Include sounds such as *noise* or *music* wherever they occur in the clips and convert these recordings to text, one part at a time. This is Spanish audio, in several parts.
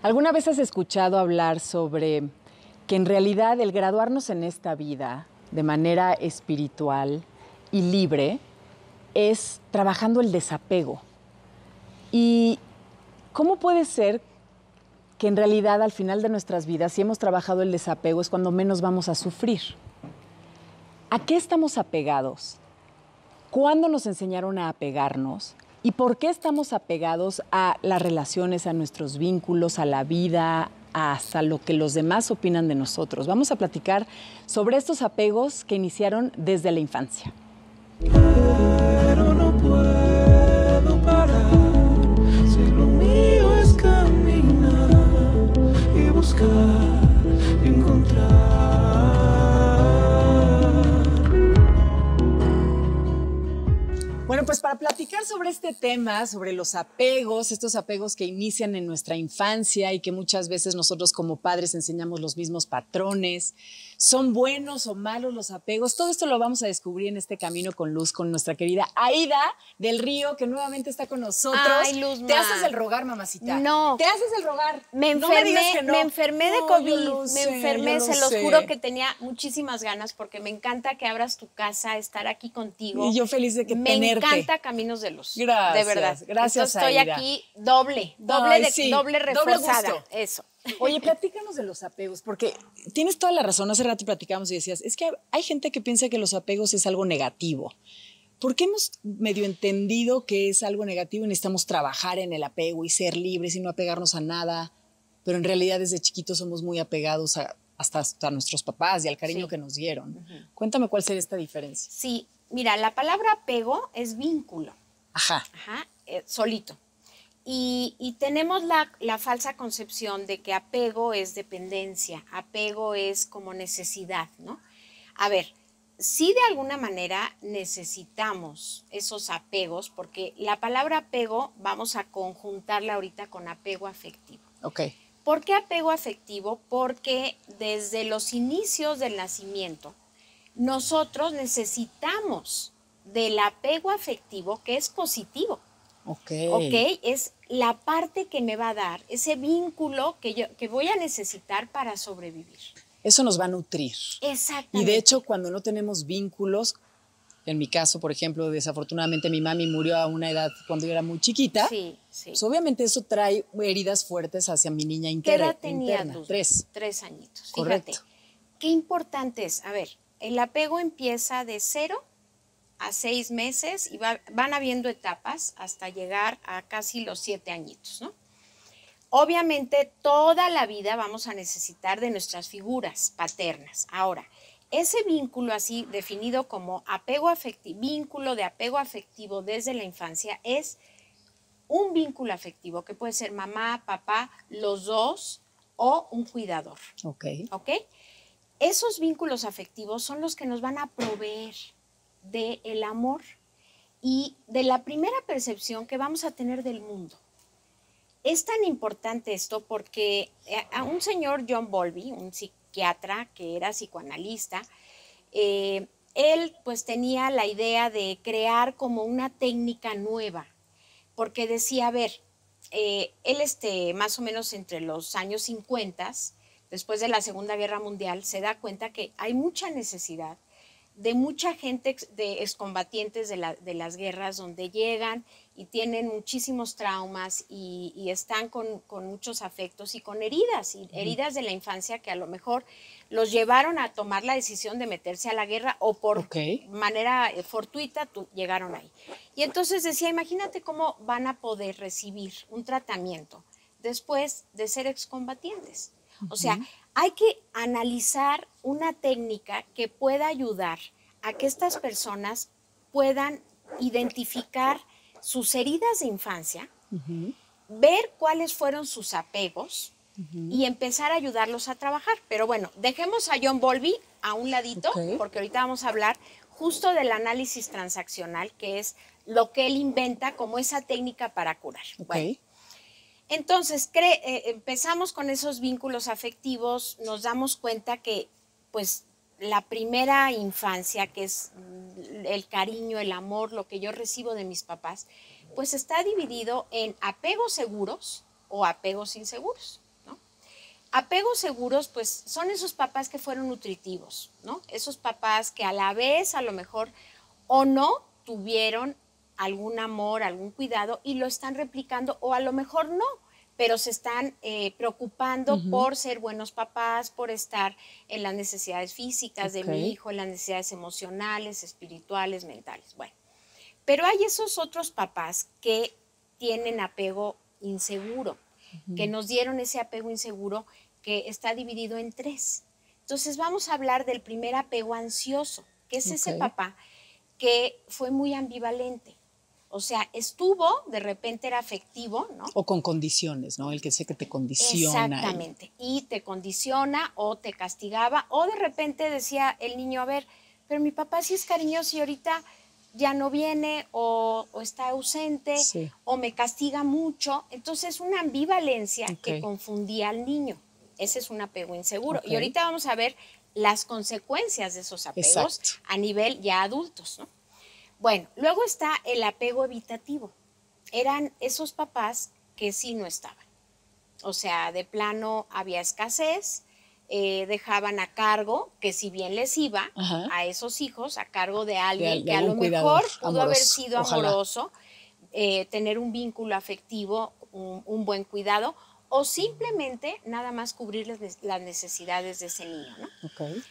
¿Alguna vez has escuchado hablar sobre que en realidad el graduarnos en esta vida de manera espiritual y libre es trabajando el desapego? ¿Y cómo puede ser que en realidad al final de nuestras vidas, si hemos trabajado el desapego, es cuando menos vamos a sufrir? ¿A qué estamos apegados? ¿Cuándo nos enseñaron a apegarnos? ¿Y por qué estamos apegados a las relaciones, a nuestros vínculos, a la vida, hasta lo que los demás opinan de nosotros? Vamos a platicar sobre estos apegos que iniciaron desde la infancia. Pero no puedo parar. Si lo mío es caminar y buscar, pues para platicar sobre este tema, sobre los apegos, estos apegos que inician en nuestra infancia y que muchas veces nosotros como padres enseñamos los mismos patrones, son buenos o malos los apegos, todo esto lo vamos a descubrir en este camino con Luz, con nuestra querida Aida del Río, que nuevamente está con nosotros. Ay, Luz, Te haces el rogar, mamacita. No. Te haces el rogar. Me No me digas enfermé, que no. me enfermé de COVID, me sé, enfermé, se los sé. juro que tenía muchísimas ganas porque me encanta que abras tu casa, estar aquí contigo. Y yo feliz de que me tenerte. Encanta Caminos de Luz. Gracias, De verdad. gracias, Entonces, Estoy aquí doble, doble, Ay, de, sí, doble doble reforzada. gusto. Eso. Oye, platícanos de los apegos, porque tienes toda la razón. Hace rato platicábamos y decías, es que hay gente que piensa que los apegos es algo negativo. ¿Por qué hemos medio entendido que es algo negativo y necesitamos trabajar en el apego y ser libres y no apegarnos a nada? Pero en realidad desde chiquitos somos muy apegados a, hasta, hasta nuestros papás y al cariño Sí. que nos dieron. Cuéntame cuál sería esta diferencia. Sí, mira, la palabra apego es vínculo. Ajá. Ajá, eh, solito. Y, y tenemos la, la falsa concepción de que apego es dependencia, apego es como necesidad, ¿no? A ver, sí de alguna manera necesitamos esos apegos, porque la palabra apego vamos a conjuntarla ahorita con apego afectivo. Ok. ¿Por qué apego afectivo? Porque desde los inicios del nacimiento, nosotros necesitamos del apego afectivo que es positivo. Ok. ¿ok? Es la parte que me va a dar, ese vínculo que, yo, que voy a necesitar para sobrevivir. Eso nos va a nutrir. Exactamente. Y de hecho, cuando no tenemos vínculos, en mi caso, por ejemplo, desafortunadamente mi mami murió a una edad cuando yo era muy chiquita, Sí, sí. pues obviamente eso trae heridas fuertes hacia mi niña ¿Qué interna. edad tenía interna. tú? Tres. Tres añitos. Correcto. Fíjate, qué importante es. A ver, el apego empieza de cero a seis meses y va- van habiendo etapas hasta llegar a casi los siete añitos, ¿no? Obviamente toda la vida vamos a necesitar de nuestras figuras paternas. Ahora, ese vínculo así definido como apego afectivo, vínculo de apego afectivo desde la infancia es un vínculo afectivo que puede ser mamá, papá, los dos o un cuidador, Ok. ¿ok? Esos vínculos afectivos son los que nos van a proveer del el amor y de la primera percepción que vamos a tener del mundo. Es tan importante esto porque eh, a un señor John Bowlby, un psiquiatra que era psicoanalista, eh, él pues tenía la idea de crear como una técnica nueva, porque decía, a ver, eh, él este, más o menos entre los años 50, después de la Segunda Guerra Mundial, se da cuenta que hay mucha necesidad de mucha gente de excombatientes de, la- de las guerras donde llegan y tienen muchísimos traumas y, y están con, con muchos afectos y con heridas, y heridas de la infancia que a lo mejor los llevaron a tomar la decisión de meterse a la guerra o por Ok. manera eh, fortuita tu- llegaron ahí. Y entonces decía, imagínate cómo van a poder recibir un tratamiento después de ser excombatientes. O sea, hay que analizar una técnica que pueda ayudar a que estas personas puedan identificar sus heridas de infancia, ver cuáles fueron sus apegos y empezar a ayudarlos a trabajar. Pero bueno, dejemos a John Bowlby a un ladito, porque ahorita vamos a hablar justo del análisis transaccional, que es lo que él inventa como esa técnica para curar. Ok. Bueno, entonces, eh, empezamos con esos vínculos afectivos, nos damos cuenta que, pues, la primera infancia, que es mm, el cariño, el amor, lo que yo recibo de mis papás, pues está dividido en apegos seguros o apegos inseguros. Apegos seguros, pues son esos papás que fueron nutritivos, ¿no? Esos papás que a la vez a lo mejor o no tuvieron algún amor, algún cuidado y lo están replicando o a lo mejor no, pero se están eh, preocupando por ser buenos papás, por estar en las necesidades físicas de mi hijo, en las necesidades emocionales, espirituales, mentales. Bueno, pero hay esos otros papás que tienen apego inseguro, que nos dieron ese apego inseguro que está dividido en tres. Entonces vamos a hablar del primer apego ansioso, que es ese papá que fue muy ambivalente. O sea, estuvo, de repente era afectivo, ¿no? O con condiciones, ¿no? El que sé que te condiciona. Exactamente. Y te condiciona o te castigaba o de repente decía el niño, a ver, pero mi papá sí es cariñoso y ahorita ya no viene o, o está ausente Sí. o me castiga mucho. Entonces una ambivalencia que confundía al niño. Ese es un apego inseguro. Y ahorita vamos a ver las consecuencias de esos apegos Exacto. a nivel ya adultos, ¿no? Bueno, luego está el apego evitativo. Eran esos papás que sí no estaban. O sea, de plano había escasez, eh, dejaban a cargo, que si bien les iba Ajá. a esos hijos, a cargo de alguien de que a lo mejor pudo haber sido ojalá. amoroso, eh, tener un vínculo afectivo, un, un buen cuidado, o simplemente nada más cubrir las ne- las necesidades de ese niño, ¿no?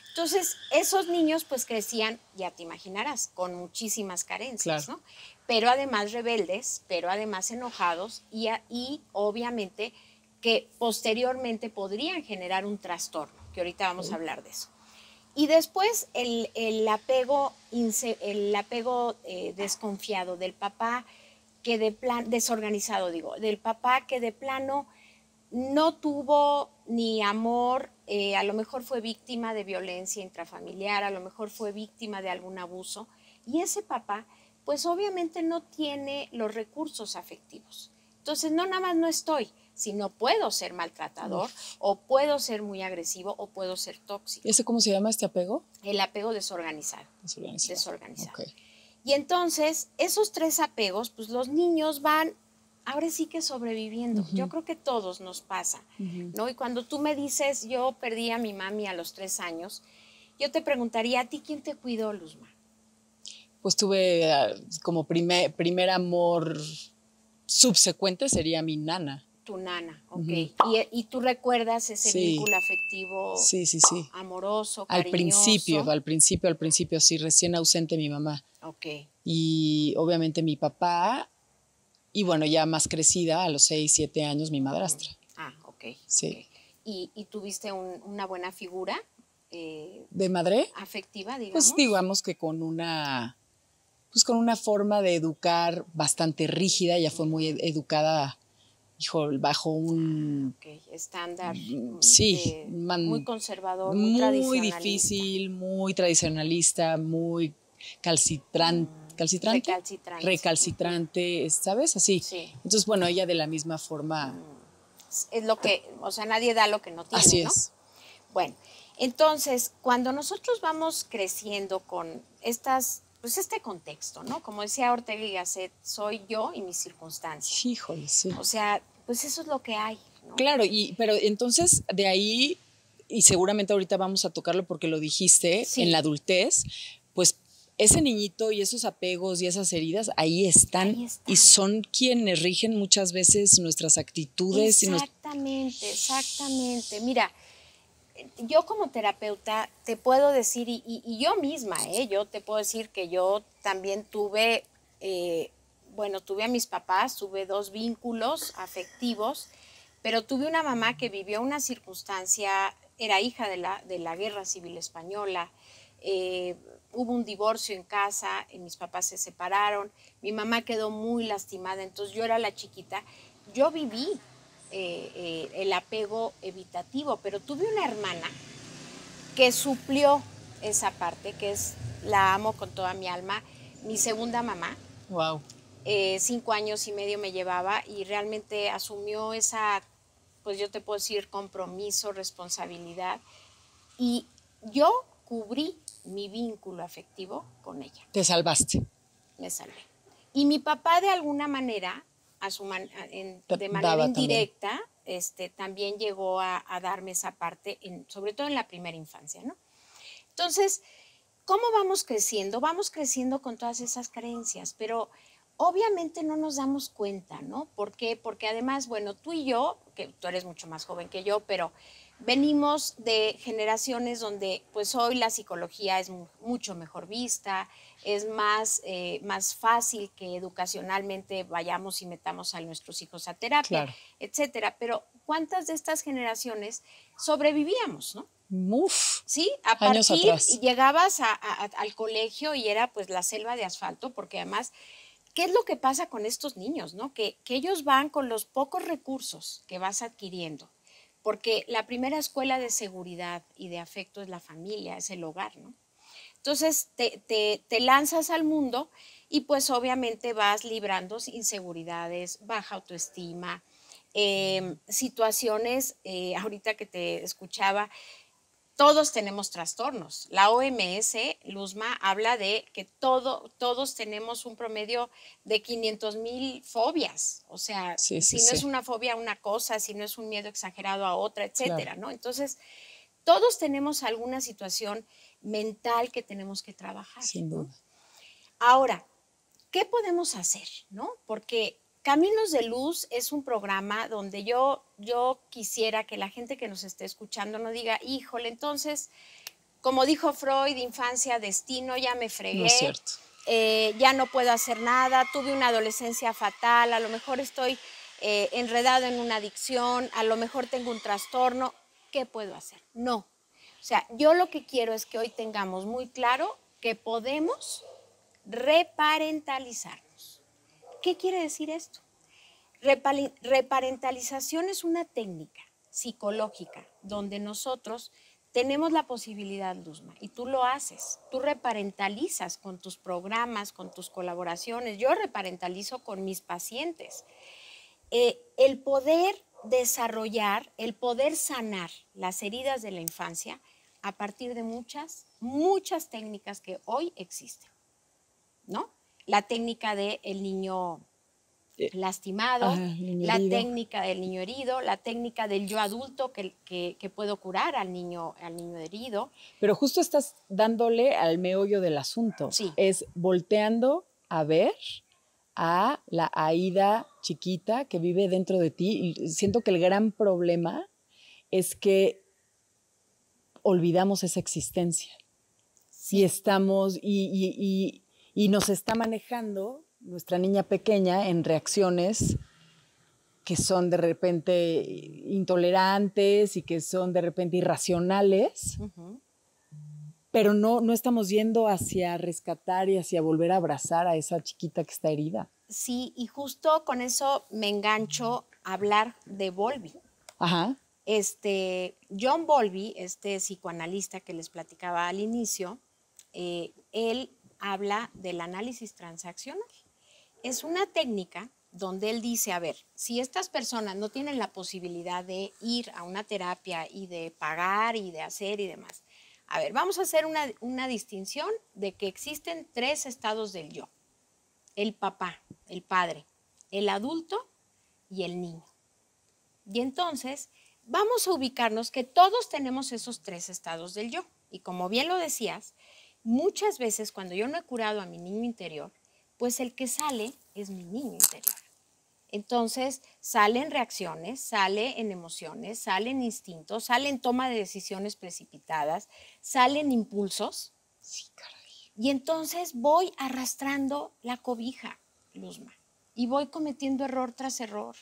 Entonces, esos niños pues crecían, ya te imaginarás, con muchísimas carencias, Claro. ¿no? Pero además rebeldes, pero además enojados y, y obviamente que posteriormente podrían generar un trastorno, que ahorita vamos a hablar de eso. Y después el, el apego, el apego eh, desconfiado del papá que de plan, desorganizado digo, del papá que de plano no tuvo ni amor, eh, a lo mejor fue víctima de violencia intrafamiliar, a lo mejor fue víctima de algún abuso. Y ese papá, pues obviamente no tiene los recursos afectivos. Entonces, no nada más no estoy, sino puedo ser maltratador, o puedo ser muy agresivo, o puedo ser tóxico. ¿Ese cómo se llama este apego? El apego desorganizado. Desorganizado. Desorganizado. Ok. Y entonces, esos tres apegos, pues los niños van, ahora sí que sobreviviendo. Yo creo que todos nos pasa, ¿no? Y cuando tú me dices, yo perdí a mi mami a los tres años, yo te preguntaría, ¿a ti quién te cuidó, Luzma? Pues tuve ah, como primer, primer amor subsecuente sería mi nana. Tu nana, ¿ok? Y, y tú recuerdas ese Sí. vínculo afectivo Sí, sí, sí. amoroso, Al cariñoso? principio, al principio, al principio, sí, recién ausente mi mamá. Ok, Y obviamente mi papá, y bueno, ya más crecida, a los 6, 7 años, mi madrastra. ah, ok. Sí. ¿Y, y tuviste un- una buena figura eh, ¿De madre? afectiva, digamos? Pues digamos que con una, pues con una forma de educar bastante rígida, ella fue muy ed- educada, hijo, bajo un Ok, estándar. mm, sí, de- man- muy conservador, muy, difícil, muy tradicionalista, muy calcitran, calcitrante, Recalcitrante. recalcitrante, ¿sabes? Así. Sí. Entonces, bueno, ella de la misma forma, Es lo que, o sea, nadie da lo que no tiene, así ¿no? es. Bueno, entonces, cuando nosotros vamos creciendo con estas, pues este contexto, ¿no? Como decía Ortega y Gasset, soy yo y mis circunstancias. Híjole, sí. O sea, pues eso es lo que hay, ¿no? Claro, y pero entonces de ahí, y seguramente ahorita vamos a tocarlo porque lo dijiste, Sí. en la adultez, ese niñito y esos apegos y esas heridas ahí están, Ahí están. y son quienes rigen muchas veces nuestras actitudes y nos- Exactamente, exactamente. Mira, yo como terapeuta te puedo decir, y, y- y yo misma, ¿eh? yo te puedo decir que yo también tuve, eh, bueno, tuve a mis papás, tuve dos vínculos afectivos, pero tuve una mamá que vivió una circunstancia, era hija de la, de la Guerra Civil Española, eh, hubo un divorcio en casa, y mis papás se separaron, mi mamá quedó muy lastimada, entonces yo era la chiquita, yo viví eh, eh, el apego evitativo, pero tuve una hermana que suplió esa parte, que es, la amo con toda mi alma, mi segunda mamá, Wow. eh, cinco años y medio me llevaba y realmente asumió esa, pues yo te puedo decir, compromiso, responsabilidad. Y yo cubrí mi vínculo afectivo con ella, Te salvaste. me salvé. Y mi papá de alguna manera, a su man- a- en- Te de manera daba también. indirecta, este, también llegó a, a darme esa parte, en, sobre todo en la primera infancia, ¿no? Entonces, ¿cómo vamos creciendo? Vamos creciendo con todas esas creencias, pero obviamente no nos damos cuenta, ¿no? ¿Por qué? Porque además, bueno, tú y yo, que tú eres mucho más joven que yo, pero venimos de generaciones donde pues hoy la psicología es mu- mucho mejor vista, es más, eh, más fácil que educacionalmente vayamos y metamos a nuestros hijos a terapia, Claro. etcétera. Pero ¿cuántas de estas generaciones sobrevivíamos, no? Uf, Sí, a Años partir atrás. y llegabas a- a- al colegio y era pues la selva de asfalto, porque además, ¿qué es lo que pasa con estos niños, no? Que, que ellos van con los pocos recursos que vas adquiriendo, porque la primera escuela de seguridad y de afecto es la familia, es el hogar, ¿no? Entonces te, lanzas al mundo y pues obviamente vas librando inseguridades, baja autoestima, em, situaciones, eh, ahorita que te escuchaba, todos tenemos trastornos. La OMS, Luzma, habla de que todo, todos tenemos un promedio de 500 mil fobias. O sea, Sí, sí, si no sí. es una fobia a una cosa, si no es un miedo exagerado a otra, etcétera, ¿no? Entonces, todos tenemos alguna situación mental que tenemos que trabajar. sin ¿no? duda. Ahora, ¿qué podemos hacer? ¿no? Porque Caminos de Luz es un programa donde yo, yo quisiera que la gente que nos esté escuchando no diga, híjole, entonces, como dijo Freud, infancia, destino, ya me fregué. No es cierto. eh, ya no puedo hacer nada, tuve una adolescencia fatal, a lo mejor estoy eh, enredado en una adicción, a lo mejor tengo un trastorno, ¿qué puedo hacer? No. O sea, yo lo que quiero es que hoy tengamos muy claro que podemos reparentalizarnos. ¿Qué quiere decir esto? Reparentalización es una técnica psicológica donde nosotros tenemos la posibilidad, Luzma, y tú lo haces. Tú reparentalizas con tus programas, con tus colaboraciones. Yo reparentalizo con mis pacientes. Eh, el poder desarrollar, el poder sanar las heridas de la infancia a partir de muchas, muchas técnicas que hoy existen, ¿no? La técnica del niño Eh, lastimado, niño la herido. técnica del niño herido, la técnica del yo adulto que, que, que puedo curar al niño, al niño herido. Pero justo estás dándole al meollo del asunto. Sí. Es volteando a ver a la Aida chiquita que vive dentro de ti. Y siento que el gran problema es que olvidamos esa existencia. Y estamos, y, y- y- y nos está manejando nuestra niña pequeña en reacciones que son de repente intolerantes y que son de repente irracionales, pero no, no estamos yendo hacia rescatar y hacia volver a abrazar a esa chiquita que está herida. Sí, y justo con eso me engancho a hablar de Volvi. Ajá. Este, John Bowlby, este psicoanalista que les platicaba al inicio, eh, él habla del análisis transaccional. Es una técnica donde él dice, a ver, si estas personas no tienen la posibilidad de ir a una terapia y de pagar y de hacer y demás, a ver, vamos a hacer una, una distinción de que existen tres estados del yo. El papá, el padre, el adulto y el niño. Y entonces vamos a ubicarnos que todos tenemos esos tres estados del yo. Y como bien lo decías, muchas veces cuando yo no he curado a mi niño interior, pues el que sale es mi niño interior. Entonces salen reacciones, sale en emociones, salen instintos, salen toma de decisiones precipitadas, salen impulsos. Y entonces voy arrastrando la cobija, Luzma, y voy cometiendo error tras error.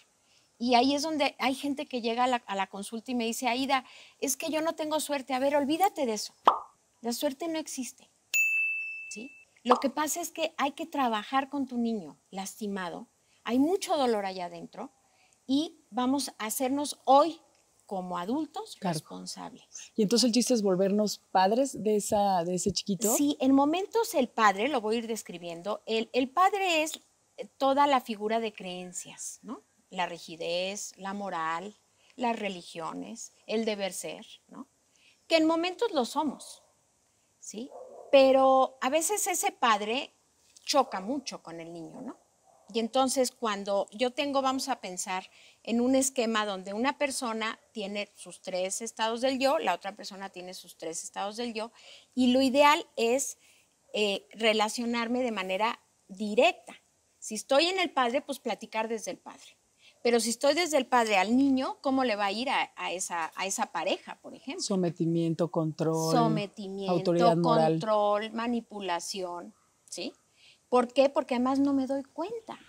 Y ahí es donde hay gente que llega a la, a la consulta y me dice, Aida, es que yo no tengo suerte. A ver, olvídate de eso. La suerte no existe. Lo que pasa es que hay que trabajar con tu niño lastimado. Hay mucho dolor allá adentro y vamos a hacernos hoy como adultos responsables. Y entonces el chiste es volvernos padres de, esa, de ese chiquito. Sí, en momentos el padre, lo voy a ir describiendo, el, el padre es toda la figura de creencias, ¿no? La rigidez, la moral, las religiones, el deber ser, ¿no? Que en momentos lo somos, ¿sí? Pero a veces ese padre choca mucho con el niño, ¿no? Y entonces cuando yo tengo, vamos a pensar en un esquema donde una persona tiene sus tres estados del yo, la otra persona tiene sus tres estados del yo, y lo ideal es eh, relacionarme de manera directa. Si estoy en el padre, pues platicar desde el padre. Pero si estoy desde el padre al niño, ¿cómo le va a ir a, a esa, a esa pareja, por ejemplo? Sometimiento, control. Sometimiento, autoridad moral. control, manipulación, ¿sí? ¿Por qué? Porque además no me doy cuenta.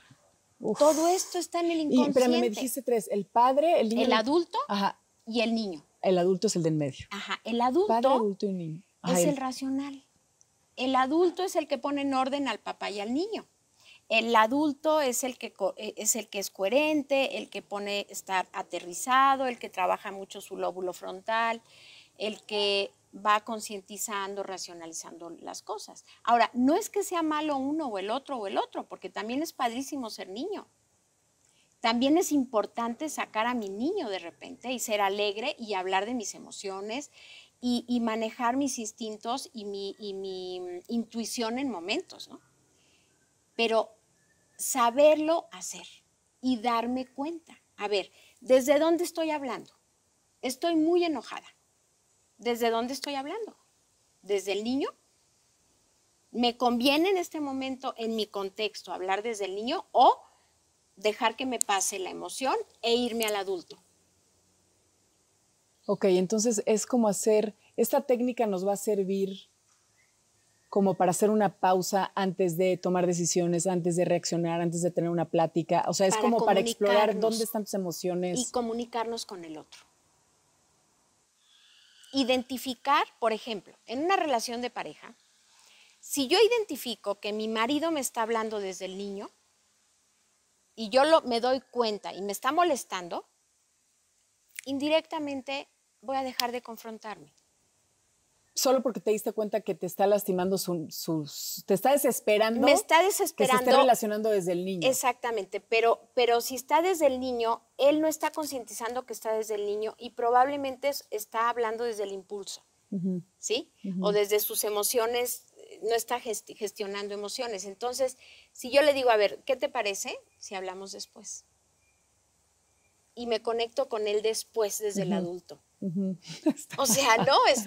Uf. Todo esto está en el inconsciente. espérame, me dijiste tres. El padre, el niño. el adulto Ajá. y el niño. El adulto es el del medio. Ajá, el adulto, Padre, adulto y niño. Ajá, es el- el racional. El adulto es el que pone en orden al papá y al niño. El adulto es el que eh, es el que es coherente, el que pone estar aterrizado, el que trabaja mucho su lóbulo frontal, el que va concientizando, racionalizando las cosas. Ahora, no es que sea malo uno o el otro o el otro, porque también es padrísimo ser niño. También es importante sacar a mi niño de repente y ser alegre y hablar de mis emociones y, y manejar mis instintos y mi, y mi, mm, intuición en momentos, ¿no? Pero saberlo hacer y darme cuenta. A ver, ¿desde dónde estoy hablando? Estoy muy enojada. ¿Desde dónde estoy hablando? ¿Desde el niño? ¿Me conviene en este momento, en mi contexto, hablar desde el niño o dejar que me pase la emoción e irme al adulto? Ok, entonces es como hacer, esta técnica nos va a servir como para hacer una pausa antes de tomar decisiones, antes de reaccionar, antes de tener una plática. O sea, es Para como para explorar dónde están tus emociones. y comunicarnos con el otro. Identificar, por ejemplo, en una relación de pareja, si yo identifico que mi marido me está hablando desde el niño y yo lo, me doy cuenta y me está molestando, indirectamente voy a dejar de confrontarme. Solo porque te diste cuenta que te está lastimando su- sus... Te está desesperando. Me está Que se desesperando. esté relacionando desde el niño. Exactamente, pero, pero si está desde el niño, él no está concientizando que está desde el niño y probablemente es- está hablando desde el impulso. ¿sí? O desde sus emociones, eh, no está gesti- gestionando emociones. Entonces, si yo le digo, a ver, ¿qué te parece si hablamos después? Y me conecto con él después, desde el adulto. *laughs* O sea, no, es, es,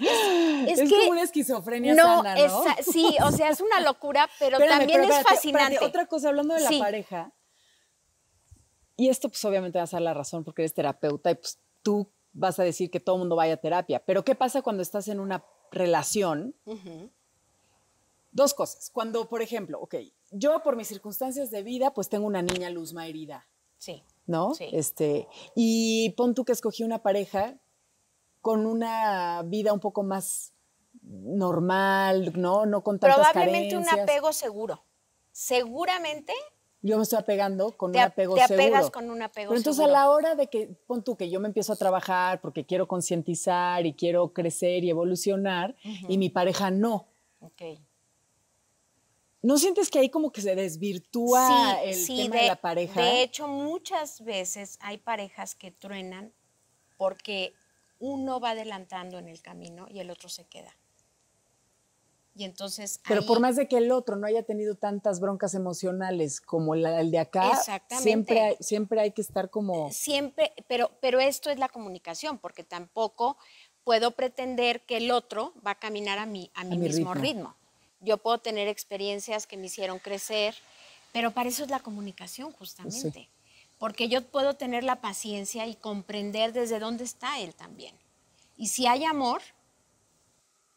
es Es que... como una esquizofrenia no, sana, ¿no? sí, o sea, es una locura, pero Espérame, también pero es espérate, fascinante. espérate, otra cosa, hablando de la Sí. pareja, y esto pues obviamente vas a dar la razón porque eres terapeuta y pues tú vas a decir que todo el mundo vaya a terapia, pero ¿qué pasa cuando estás en una relación? Ujú. Dos cosas. Cuando, por ejemplo, ok, yo por mis circunstancias de vida pues tengo una niña Luzma herida, Sí. ¿No? Sí. Este, y pon tú que escogí una pareja con una vida un poco más normal, ¿no? No con tantas Probablemente un apego seguro. Seguramente Yo me estoy apegando con un apego te apegas seguro. con un apego Pero entonces seguro. a la hora de que, pon tú que yo me empiezo a trabajar porque quiero concientizar y quiero crecer y evolucionar y mi pareja no. Ok. ¿No sientes que ahí como que se desvirtúa Sí, el sí, tema de, la pareja? De hecho, muchas veces hay parejas que truenan porque uno va adelantando en el camino y el otro se queda. Y entonces Pero ahí- por más de que el otro no haya tenido tantas broncas emocionales como la- el de acá, siempre hay, siempre hay que estar como... siempre, pero, pero esto es la comunicación, porque tampoco puedo pretender que el otro va a caminar a mi, a mi, mi mismo ritmo. ritmo. Yo puedo tener experiencias que me hicieron crecer, pero para eso es la comunicación justamente. Porque yo puedo tener la paciencia y comprender desde dónde está él también. Y si hay amor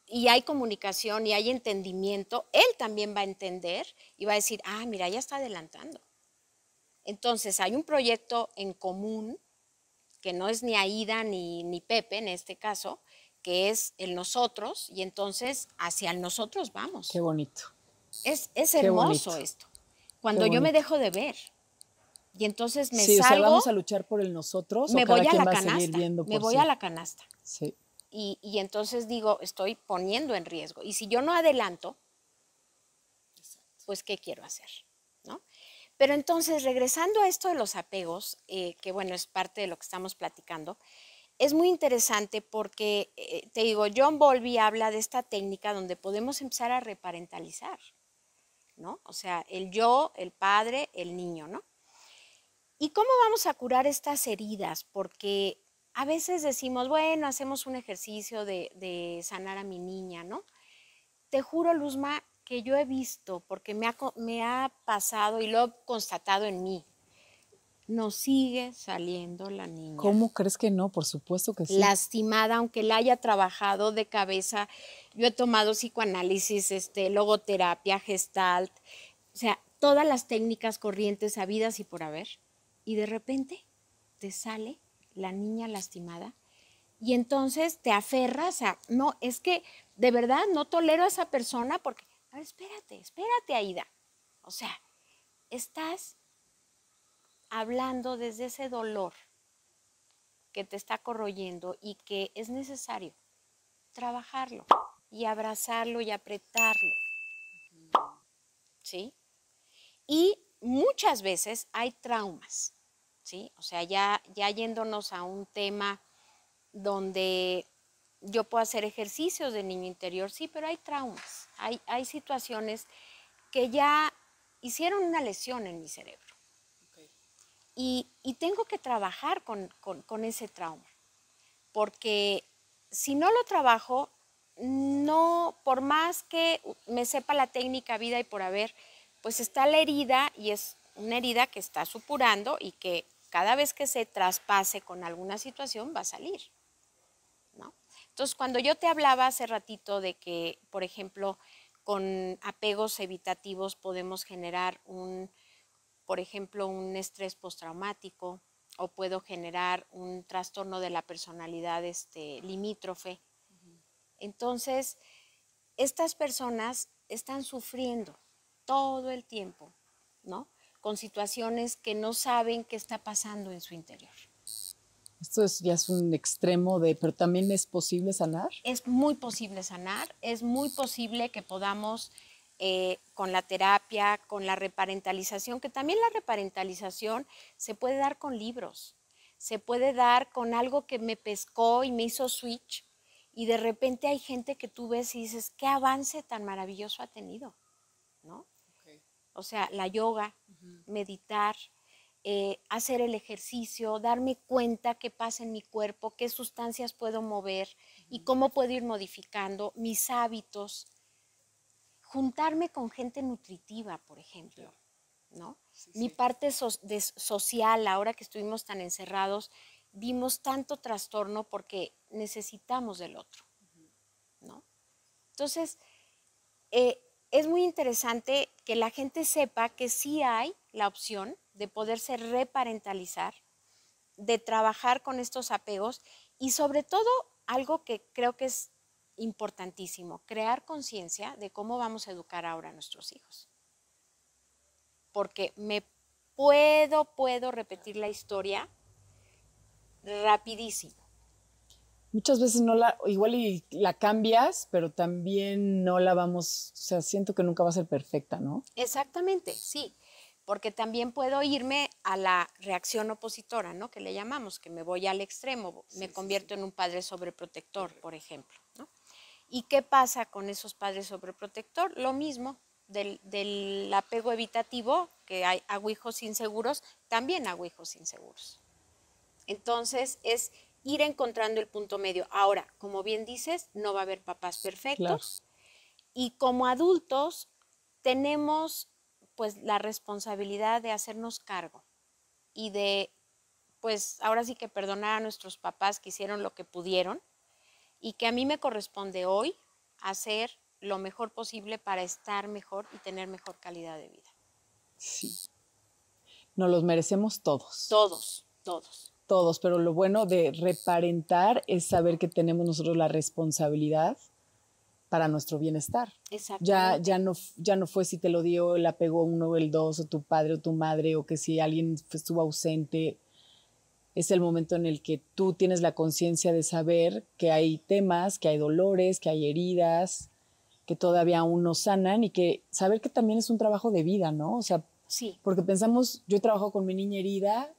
y hay comunicación y hay entendimiento, él también va a entender y va a decir, ah, mira, ya está adelantando. Entonces, hay un proyecto en común, que no es ni Aida ni, ni Pepe en este caso, que es el nosotros, y entonces hacia el nosotros vamos. Qué bonito. Es, es hermoso esto. Cuando yo me dejo de ver, y entonces me sí, o sea, salgo, vamos a luchar por el nosotros o me cada voy a quien la va a seguir canasta, viendo me voy sí? a la canasta. Sí. Y, y entonces digo, estoy poniendo en riesgo. Y si yo no adelanto, pues ¿qué quiero hacer? ¿No? Pero entonces, regresando a esto de los apegos, eh, que bueno, es parte de lo que estamos platicando, es muy interesante porque, eh, te digo, John Bowlby habla de esta técnica donde podemos empezar a reparentalizar. ¿no? O sea, el yo, el padre, el niño, ¿no? ¿Y cómo vamos a curar estas heridas? Porque a veces decimos, bueno, hacemos un ejercicio de, sanar a mi niña, ¿no? Te juro, Luzma, que yo he visto, porque me ha pasado y lo he constatado en mí, nos sigue saliendo la niña. ¿Cómo crees que no? Por supuesto que sí. lastimada, aunque la haya trabajado de cabeza. Yo he tomado psicoanálisis, este, logoterapia, gestalt, o sea, todas las técnicas corrientes habidas y por haber. Y de repente te sale la niña lastimada y entonces te aferras a, no, es que de verdad no tolero a esa persona porque, a ver, espérate, espérate, Aida. O sea, estás hablando desde ese dolor que te está corroyendo y que es necesario trabajarlo y abrazarlo y apretarlo. ¿Sí? Y muchas veces hay traumas, ¿sí? O sea, ya, ya yéndonos a un tema donde yo puedo hacer ejercicios de niño interior, sí, pero hay traumas, hay, hay situaciones que ya hicieron una lesión en mi cerebro. Y, y tengo que trabajar con, con- con ese trauma, porque si no lo trabajo, no, por más que me sepa la técnica vida y por haber, pues está la herida y es una herida que está supurando y que cada vez que se traspase con alguna situación va a salir. ¿no? Entonces, cuando yo te hablaba hace ratito de que, por ejemplo, con apegos evitativos podemos generar un, por ejemplo, un estrés postraumático o puedo generar un trastorno de la personalidad este, limítrofe. Entonces, estas personas están sufriendo todo el tiempo, ¿no? Con situaciones que no saben qué está pasando en su interior. Esto es, ya es un extremo de, pero también es posible sanar. es muy posible sanar, es muy posible que podamos eh, con la terapia, con la reparentalización, que también la reparentalización se puede dar con libros, se puede dar con algo que me pescó y me hizo switch y de repente hay gente que tú ves y dices, qué avance tan maravilloso ha tenido, ¿no? O sea, la yoga, meditar, eh, hacer el ejercicio, darme cuenta qué pasa en mi cuerpo, qué sustancias puedo mover y cómo puedo ir modificando mis hábitos. Juntarme con gente nutritiva, por ejemplo, ¿no? Mi parte so- de- social, ahora que estuvimos tan encerrados, vimos tanto trastorno porque necesitamos del otro, ¿no? Entonces, eh, es muy interesante que la gente sepa que sí hay la opción de poderse reparentalizar, de trabajar con estos apegos y sobre todo algo que creo que es importantísimo, crear conciencia de cómo vamos a educar ahora a nuestros hijos. Porque me puedo, puedo repetir la historia rapidísimo. Muchas veces no la, igual y la cambias, pero también no la vamos, o sea, siento que nunca va a ser perfecta, ¿no? Exactamente, sí, porque también puedo irme a la reacción opositora, ¿no? Que le llamamos, que me voy al extremo, me convierto en un padre sobreprotector, por ejemplo. ¿Y qué pasa con esos padres sobreprotector? Lo mismo del, del apego evitativo, que hay hago hijos inseguros, también hago hijos inseguros. Entonces es ir encontrando el punto medio. Ahora, como bien dices, no va a haber papás perfectos. Y como adultos tenemos pues la responsabilidad de hacernos cargo y de pues ahora sí que perdonar a nuestros papás que hicieron lo que pudieron y que a mí me corresponde hoy hacer lo mejor posible para estar mejor y tener mejor calidad de vida. Sí. Nos los merecemos todos. Todos, todos. Todos, pero lo bueno de reparentar es saber que tenemos nosotros la responsabilidad para nuestro bienestar. Exacto. Ya, ya, no, ya no fue si te lo dio el apego uno o el dos, o tu padre o tu madre, o que si alguien estuvo ausente. Es el momento en el que tú tienes la conciencia de saber que hay temas, que hay dolores, que hay heridas, que todavía aún no sanan y que saber que también es un trabajo de vida, ¿no? O sea, Sí, porque pensamos, yo he trabajado con mi niña herida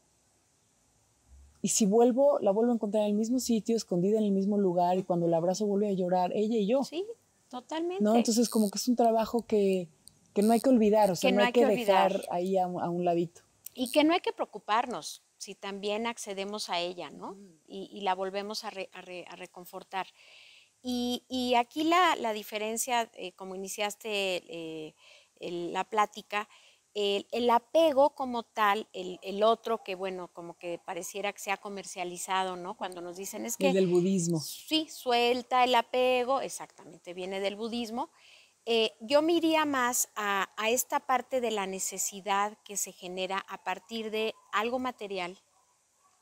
y si vuelvo, la vuelvo a encontrar en el mismo sitio, escondida en el mismo lugar y cuando la abrazo vuelve a llorar, ella y yo. sí, totalmente. ¿no? Entonces como que es un trabajo que Que no hay que olvidar, o sea, Que no, no hay que, que dejar ahí a, a un ladito. Y que no hay que preocuparnos si también accedemos a ella, ¿no? Y, y la volvemos a, re- a re- a reconfortar. Y, y aquí la, la diferencia, eh, como iniciaste eh, el- la plática, el, el apego como tal, el, el otro que, bueno, como que pareciera que se ha comercializado, ¿no? Cuando nos dicen es que... El del budismo. Sí, suelta el apego, exactamente, viene del budismo. Eh, yo me iría más a, a esta parte de la necesidad que se genera a partir de algo material,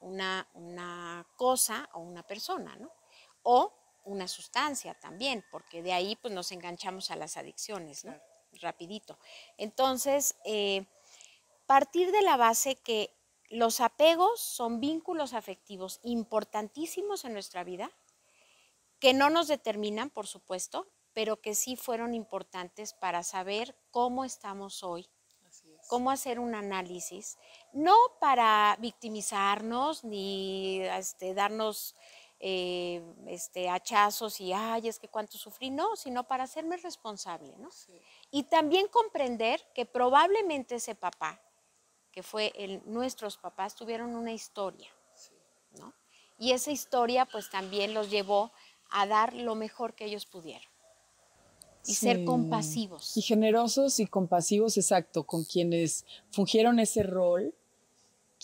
una, una cosa o una persona, ¿no? O una sustancia también, porque de ahí pues nos enganchamos a las adicciones, ¿no? Rapidito. Entonces, eh, partir de la base que los apegos son vínculos afectivos importantísimos en nuestra vida, que no nos determinan, por supuesto, pero que sí fueron importantes para saber cómo estamos hoy, cómo hacer un análisis, no para victimizarnos ni este, darnos eh, este, hachazos y, ay, es que cuánto sufrí, no, sino para hacerme responsable, ¿no? Y también comprender que probablemente ese papá, que fue el, nuestros papás, tuvieron una historia, ¿no? Y esa historia pues también los llevó a dar lo mejor que ellos pudieron y ser compasivos. Y generosos y compasivos, exacto, con quienes fungieron ese rol,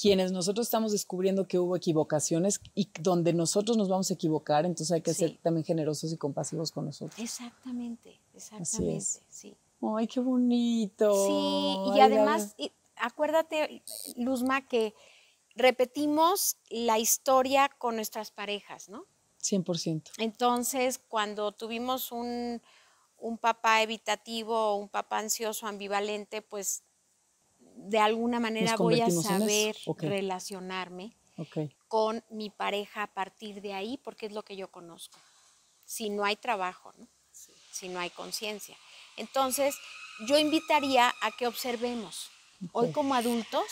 quienes nosotros estamos descubriendo que hubo equivocaciones y donde nosotros nos vamos a equivocar, entonces hay que ser también generosos y compasivos con nosotros. Exactamente, exactamente, sí. Ay, qué bonito. Sí, y además, y acuérdate, Luzma, que repetimos la historia con nuestras parejas, ¿no? 100%. Entonces, cuando tuvimos un, un papá evitativo o un papá ansioso, ambivalente, pues de alguna manera voy a saber relacionarme con mi pareja a partir de ahí, porque es lo que yo conozco. Si no hay trabajo, ¿no? si no hay conciencia. Entonces, yo invitaría a que observemos hoy como adultos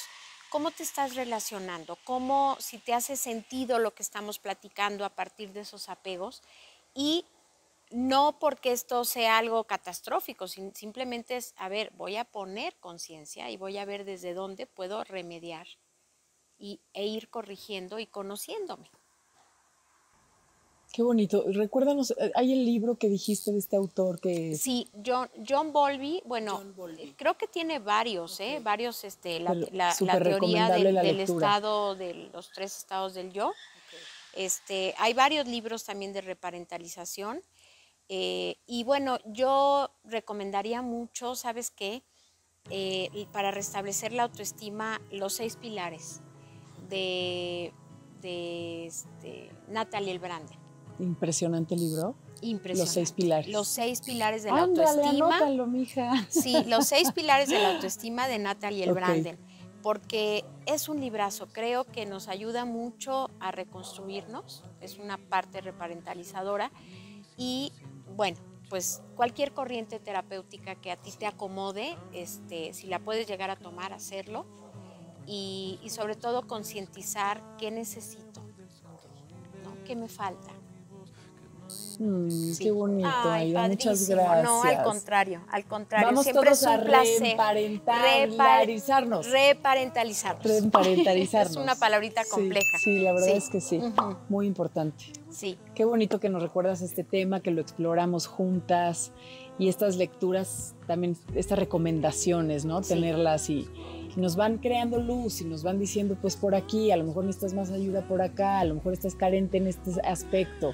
cómo te estás relacionando, cómo si te hace sentido lo que estamos platicando a partir de esos apegos y no porque esto sea algo catastrófico, sin- simplemente es, a ver, voy a poner conciencia y voy a ver desde dónde puedo remediar y, e ir corrigiendo y conociéndome. Qué bonito. Recuérdanos, eh, hay el libro que dijiste de este autor que... Sí, John, John Bowlby, bueno, eh, creo que tiene varios, ¿eh? Varios, este, la, la- la teoría del, la del lectura. estado, de los tres estados del yo. Este, hay varios libros también de reparentalización. Eh, y bueno, yo recomendaría mucho, ¿sabes qué? Eh, para restablecer la autoestima, los seis pilares de, de este, Natalie Branden. Impresionante libro. Impresionante. seis pilares. Los seis pilares de la autoestima. anótalo, mija. Sí, los seis pilares de la autoestima de Natalie el Ok. Branden. Porque es un librazo, creo que nos ayuda mucho a reconstruirnos, es una parte reparentalizadora y bueno, pues cualquier corriente terapéutica que a ti te acomode, este, si la puedes llegar a tomar, hacerlo y, y sobre todo concientizar qué necesito, ¿no? qué me falta. Mm, Sí. Qué bonito, Ay, Aida. Muchas gracias. No, al contrario, al contrario. Vamos Siempre todos es un a reparentalizarnos. Reparentalizarnos. Reparentalizarnos. *laughs* es una palabrita compleja. Sí, la verdad Sí. es que sí. Muy importante. Sí, Qué bonito que nos recuerdas este tema, que lo exploramos juntas y estas lecturas, también estas recomendaciones, ¿no? Sí. Tenerlas y, y nos van creando luz y nos van diciendo, pues por aquí, a lo mejor necesitas más ayuda por acá, a lo mejor estás carente en este aspecto.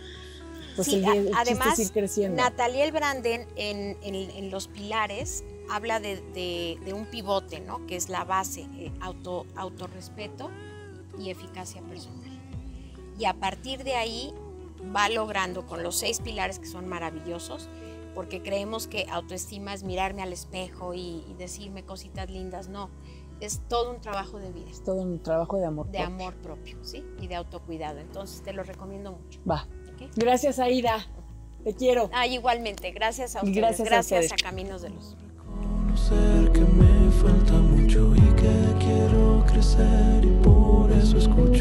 Pues Sí, el, el además, es ir creciendo. Natalie Branden en, en- en los pilares habla de, de- de un pivote, ¿no? Que es la base, eh, auto, autorrespeto y eficacia personal. Y a partir de ahí va logrando con los seis pilares que son maravillosos, porque creemos que autoestima es mirarme al espejo y, y decirme cositas lindas. No, es todo un trabajo de vida, Es todo un trabajo de amor. de propio. amor propio, ¿sí? Y de autocuidado. Entonces te lo recomiendo mucho. Va. Gracias, Aida. Te quiero. Ah, igualmente, gracias a ustedes. gracias a Gracias, ustedes. a Caminos de Luz. Conocer que me falta mucho y que quiero crecer y por eso escucho.